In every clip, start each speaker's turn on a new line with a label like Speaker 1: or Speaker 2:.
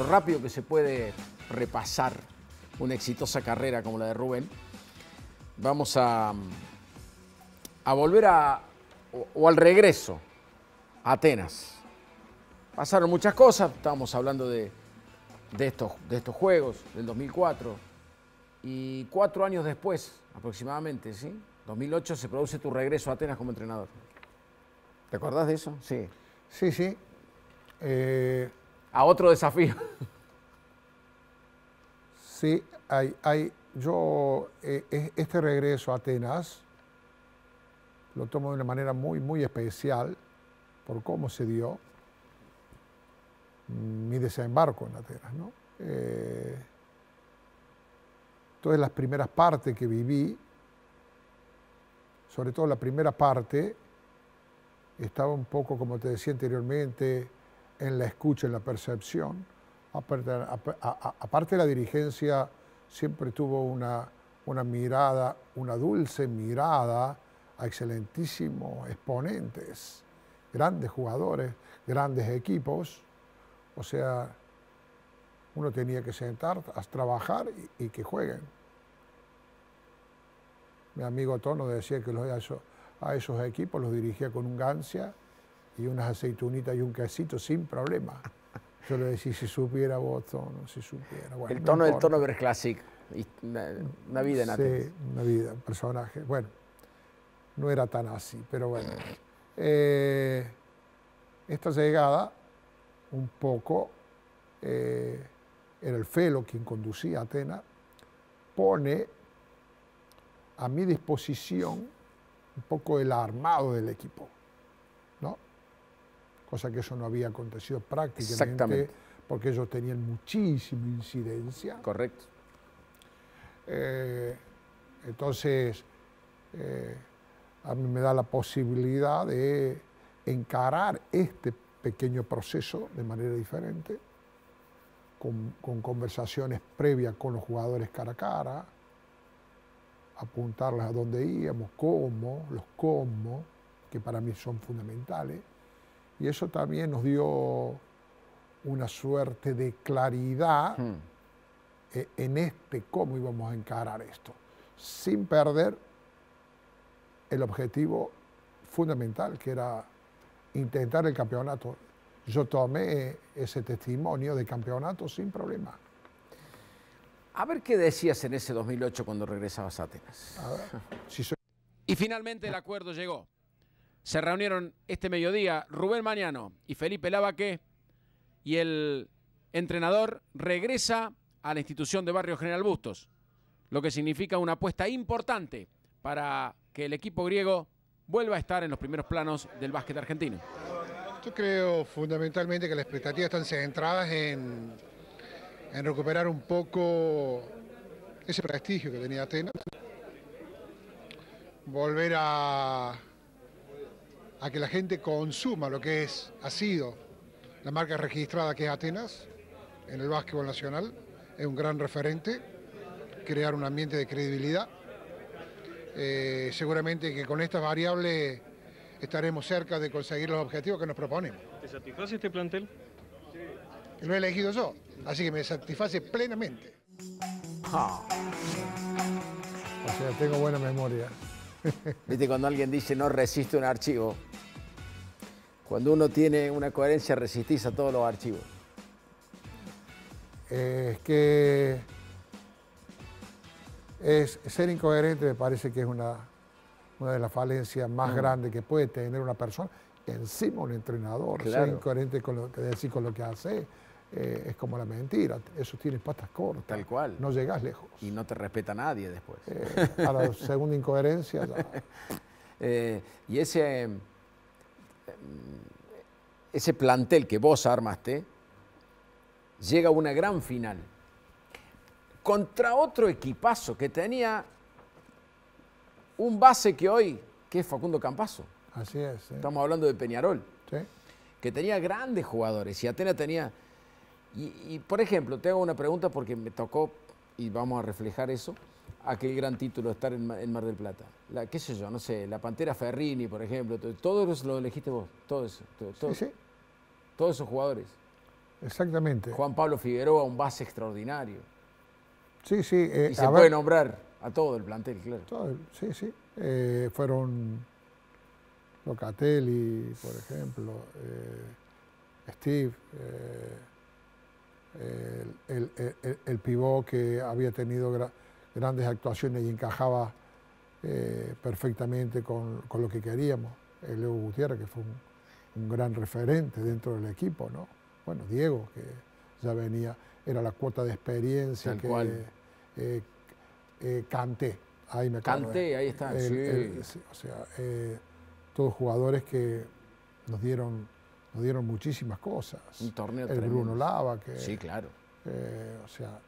Speaker 1: lo rápido que se puede repasar una exitosa carrera como la de Rubén, vamos a, a volver a, o, o al regreso a Atenas. Pasaron muchas cosas, estábamos hablando de, de estos, de estos juegos del 2004 y cuatro años después aproximadamente, ¿sí? 2008 se produce tu regreso a Atenas como entrenador. ¿Te acordás de eso? Sí.
Speaker 2: Sí, sí. Eh,
Speaker 1: A otro desafío.
Speaker 2: sí, hay, hay, yo eh, es- este regreso a Atenas lo tomo de una manera muy, muy especial por cómo se dio mi desembarco en Atenas. ¿no? Eh, todas las primeras partes que viví, sobre todo la primera parte, estaba un poco, como te decía anteriormente, en la escucha, en la percepción. Aparte, la dirigencia siempre tuvo una, una mirada, una dulce mirada a excelentísimos exponentes, grandes jugadores, grandes equipos. O sea, uno tenía que sentar, a trabajar y, que jueguen. Mi amigo Tono decía que a, esos, a esos equipos los dirigía con un gancia y unas aceitunitas y un quesito sin problema. Yo le decía, si supiera vos, Tono, si supiera. Bueno,
Speaker 1: el
Speaker 2: no
Speaker 1: tono del
Speaker 2: importa.
Speaker 1: tono Classic. Una, una vida en Atenas.
Speaker 2: Sí, una vida, un personaje. Bueno, no era tan así, pero bueno. Eh, esta llegada, un poco, eh, era el Felo quien conducía a Atenas, pone a mi disposición un poco el armado del equipo, ¿no? Cosa que eso no había acontecido prácticamente,
Speaker 1: Exactamente.
Speaker 2: porque ellos tenían muchísima incidencia.
Speaker 1: Correcto.
Speaker 2: Eh, entonces, eh, a mí me da la posibilidad de encarar este pequeño proceso de manera diferente, con, con conversaciones previas con los jugadores cara a cara, apuntarles a dónde íbamos, cómo, los cómo, que para mí son fundamentales. Y eso también nos dio una suerte de claridad
Speaker 1: Hmm.
Speaker 2: eh, en este cómo íbamos a encarar esto, sin perder el objetivo fundamental, que era intentar el campeonato. Yo tomé ese testimonio de campeonato sin problema.
Speaker 1: A ver qué decías en ese 2008 cuando regresabas a Atenas.
Speaker 2: A ver, si soy
Speaker 3: Y finalmente el acuerdo llegó. Se reunieron este mediodía Rubén Mañano y Felipe Lavaque y el entrenador regresa a la institución de Barrio General Bustos, lo que significa una apuesta importante para que el equipo griego vuelva a estar en los primeros planos del básquet argentino.
Speaker 4: Yo creo fundamentalmente que las expectativas están centradas en, en recuperar un poco ese prestigio que tenía Atenas, volver a, a que la gente consuma lo que es, ha sido la marca registrada que es Atenas en el básquetbol nacional, es un gran referente, crear un ambiente de credibilidad. Eh, seguramente que con estas variables estaremos cerca de conseguir los objetivos que nos proponemos.
Speaker 5: ¿Te satisface este plantel?
Speaker 4: Y Lo he elegido yo, así que me satisface plenamente.
Speaker 2: O sea, tengo buena memoria.
Speaker 1: Viste, cuando alguien dice no resiste un archivo, cuando uno tiene una coherencia resistís a todos los archivos.
Speaker 2: Eh, es que es, ser incoherente me parece que es una, una de las falencias más grandes que puede tener una persona, encima un entrenador, ser incoherente con lo que decir con lo que hace, eh, es como la mentira, eso tiene patas cortas.
Speaker 1: Tal cual.
Speaker 2: No llegas lejos.
Speaker 1: Y no te respeta nadie después.
Speaker 2: Eh, a la segunda incoherencia ya.
Speaker 1: Eh, y ese, mm, ese plantel que vos armaste llega a una gran final contra otro equipazo que tenía un base que hoy, que es Facundo Campazo.
Speaker 2: Así es. sí.
Speaker 1: Estamos hablando de Peñarol,
Speaker 2: Sí.
Speaker 1: que tenía grandes jugadores y Atenas tenía... Y, y, por ejemplo, te hago una pregunta porque me tocó, y vamos a reflejar eso, aquel gran título estar en, en Mar del Plata. La, ¿Qué sé yo? No sé, la Pantera Ferrini, por ejemplo. to- Todo eso lo elegiste vos, todo eso, todo- todo-
Speaker 2: Sí, sí.
Speaker 1: todos esos jugadores.
Speaker 2: Exactamente.
Speaker 1: Juan Pablo Figueroa, un base extraordinario.
Speaker 2: Sí, sí. eh,
Speaker 1: y se puede
Speaker 2: ver,
Speaker 1: nombrar a todo el plantel, claro.
Speaker 2: todo sí, sí. Eh, fueron Locatelli, por ejemplo, eh, Steve, el, el, el- pivot que había tenido gra- grandes actuaciones y encajaba eh, perfectamente con, con lo que queríamos. El Leo Gutiérrez, que fue un, un gran referente dentro del equipo, ¿no? Bueno, Diego, que ya venía, era la cuota de experiencia
Speaker 1: Tal
Speaker 2: que
Speaker 1: cual.
Speaker 2: eh, eh, Kanté, ahí me.
Speaker 1: Kanté, ahí está,
Speaker 2: El-
Speaker 1: sí.
Speaker 2: el- sí, o sea, todos jugadores que nos dieron, nos dieron muchísimas cosas.
Speaker 1: Un torneo
Speaker 2: El
Speaker 1: tremendo.
Speaker 2: Bruno Lava, que
Speaker 1: Sí, claro.
Speaker 2: o sea,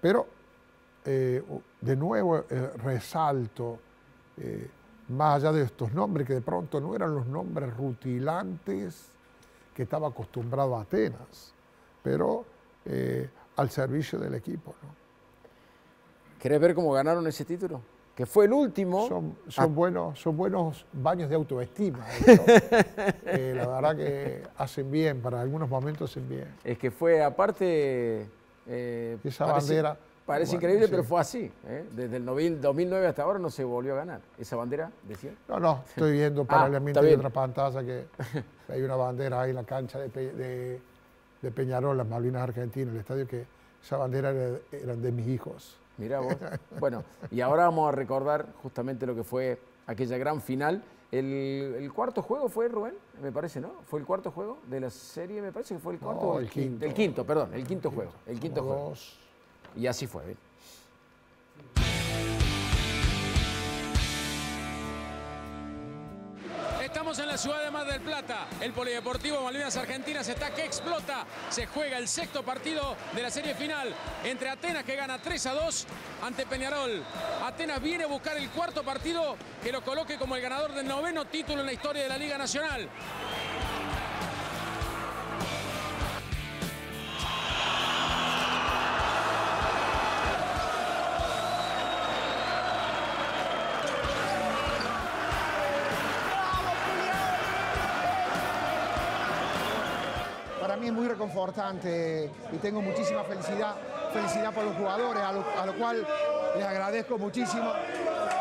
Speaker 2: pero eh, de nuevo eh, resalto, eh, más allá de estos nombres que de pronto no eran los nombres rutilantes que estaba acostumbrado a Atenas, pero al servicio del equipo. ¿no?
Speaker 1: ¿Querés ver cómo ganaron ese título? Que fue el último.
Speaker 2: Son,
Speaker 1: Ah.
Speaker 2: son buenos, son buenos baños de autoestima. la verdad que hacen bien, para algunos momentos hacen bien.
Speaker 1: Es que fue, aparte.
Speaker 2: Esa
Speaker 1: parece-
Speaker 2: bandera,
Speaker 1: Parece
Speaker 2: bueno,
Speaker 1: increíble,
Speaker 2: sí.
Speaker 1: pero fue así. ¿eh? Desde el 2000 2009 hasta ahora no se volvió a ganar. Esa bandera, decía.
Speaker 2: No, no, estoy viendo
Speaker 1: Ah,
Speaker 2: paralelamente en
Speaker 1: bien.
Speaker 2: otra pantalla que hay una bandera ahí en la cancha de, Pe- de, de Peñarol, las Malvinas Argentinas, el estadio que esa bandera era, eran de mis hijos.
Speaker 1: Mirá vos. Bueno, y ahora vamos a recordar justamente lo que fue aquella gran final. El, el cuarto juego fue, Rubén, me parece, ¿no? ¿Fue el cuarto juego de la serie? Me parece que fue el cuarto
Speaker 2: No,
Speaker 1: o
Speaker 2: el quinto.
Speaker 1: El quinto, perdón, el quinto juego. El quinto juego.
Speaker 2: dos.
Speaker 1: Y así fue. ¿ves?
Speaker 3: Estamos en la ciudad de Mar del Plata. El Polideportivo Malvinas Argentinas está que explota. Se juega el sexto partido de la serie final entre Atenas que gana 3 a 2 ante Peñarol. Atenas viene a buscar el cuarto partido que lo coloque como el ganador del noveno título en la historia de la Liga Nacional.
Speaker 5: Mí es muy reconfortante y tengo muchísima felicidad, felicidad por los jugadores, a lo, a lo cual les agradezco muchísimo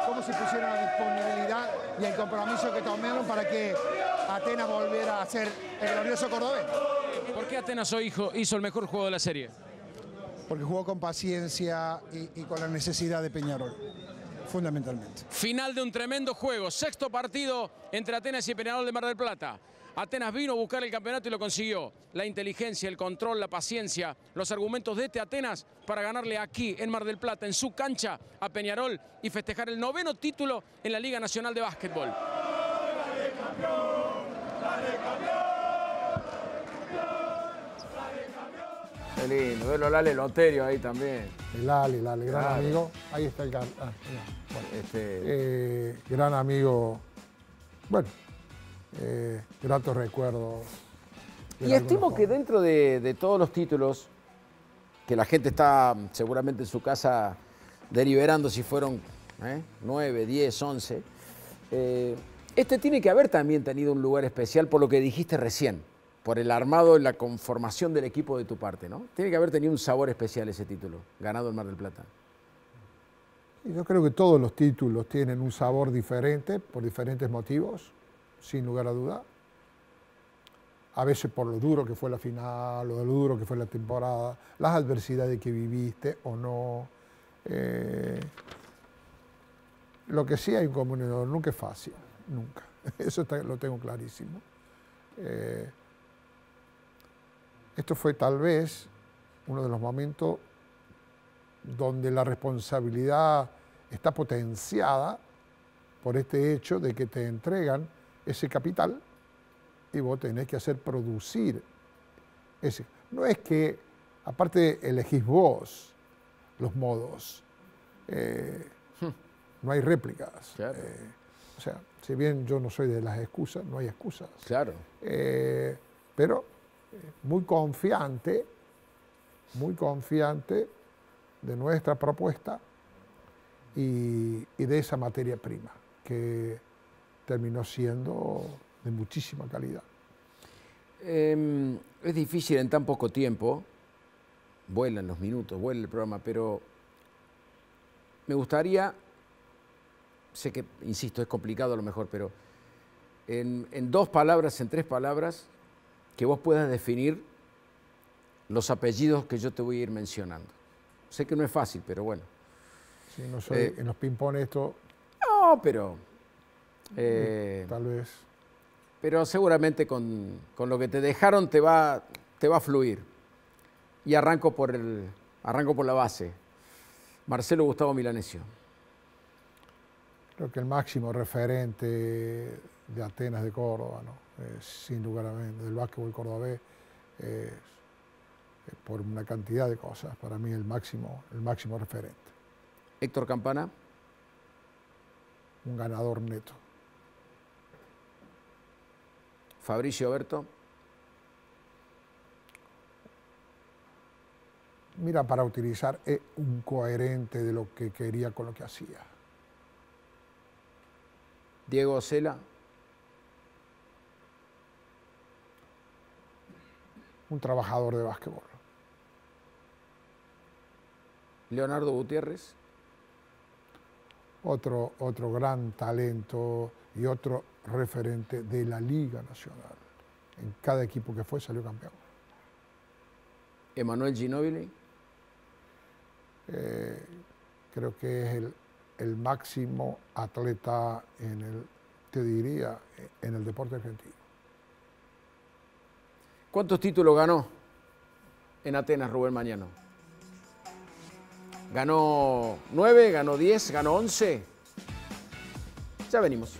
Speaker 5: cómo se pusieron la disponibilidad y el compromiso que tomaron para que Atenas volviera a ser el glorioso cordobés.
Speaker 3: ¿Por qué Atenas hoy hizo, hizo el mejor juego de la serie?
Speaker 5: Porque jugó con paciencia y, y con la necesidad de Peñarol, fundamentalmente.
Speaker 3: Final de un tremendo juego, sexto partido entre Atenas y Peñarol de Mar del Plata. Atenas vino a buscar el campeonato y lo consiguió. La inteligencia, el control, la paciencia, los argumentos de este Atenas para ganarle aquí en Mar del Plata, en su cancha, a Peñarol y festejar el noveno título en la Liga Nacional de Básquetbol.
Speaker 1: Qué lindo. Velo Lale Loterio ahí también.
Speaker 2: El Ale, el Ale, gran
Speaker 1: Claro.
Speaker 2: amigo. Ahí está el ah, bueno.
Speaker 1: Este,
Speaker 2: Eh, gran amigo. Bueno, eh, gratos recuerdos.
Speaker 1: Y estimo que dentro de, de todos los títulos, que la gente está seguramente en su casa deliberando si fueron ¿eh? 9, 10, 11, eh, este tiene que haber también tenido un lugar especial por lo que dijiste recién, por el armado y la conformación del equipo de tu parte, ¿no? Tiene que haber tenido un sabor especial ese título, ganado en Mar del Plata.
Speaker 2: Yo creo que todos los títulos tienen un sabor diferente por diferentes motivos, sin lugar a duda. A veces por lo duro que fue la final, o lo duro que fue la temporada, las adversidades que viviste o no. Eh, lo que sí hay un común denominador, nunca es fácil, nunca. Eso lo tengo clarísimo. Eh, esto fue tal vez uno de los momentos donde la responsabilidad está potenciada por este hecho de que te entregan ese capital y vos tenés que hacer producir ese. No es que, aparte, elegís vos los modos, eh, no hay réplicas.
Speaker 1: Claro.
Speaker 2: eh, o sea, si bien yo no soy de las excusas, no hay excusas.
Speaker 1: Claro.
Speaker 2: Eh, pero muy confiante, muy confiante de nuestra propuesta y, y de esa materia prima, que terminó siendo de muchísima calidad.
Speaker 1: Em, es difícil en tan poco tiempo, vuelan los minutos, vuela el programa, pero me gustaría, sé que, insisto, es complicado a lo mejor, pero en, en dos palabras, en tres palabras, que vos puedas definir los apellidos que yo te voy a ir mencionando. Sé que no es fácil, pero bueno.
Speaker 2: Sí, no soy,
Speaker 1: Eh,
Speaker 2: en los ping-pong esto,
Speaker 1: No, pero... eh,
Speaker 2: tal vez.
Speaker 1: pero seguramente con, con lo que te dejaron te va, te va a fluir. Y arranco por, el, arranco por la base. Marcelo Gustavo Milanesio.
Speaker 2: Creo que el máximo referente de Atenas de Córdoba, ¿no? Eh, sin lugar a dudas, del básquetbol cordobés, eh, eh, por una cantidad de cosas, para mí el máximo, el máximo referente,
Speaker 1: Héctor Campana,
Speaker 2: un ganador neto.
Speaker 1: Fabricio Berto,
Speaker 2: Mira, para utilizar, es un coherente de lo que quería con lo que hacía.
Speaker 1: Diego Ocela,
Speaker 2: Un trabajador de básquetbol.
Speaker 1: Leonardo Gutiérrez,
Speaker 2: Otro, otro gran talento y otro referente de la Liga Nacional. En cada equipo que fue salió campeón.
Speaker 1: Emanuel Ginóbili,
Speaker 2: Eh, creo que es el, el máximo atleta en el, te diría, en el deporte argentino.
Speaker 1: ¿Cuántos títulos ganó en Atenas Rubén Mañano? ¿Ganó nueve? ¿Ganó diez? ¿Ganó once? Ya venimos.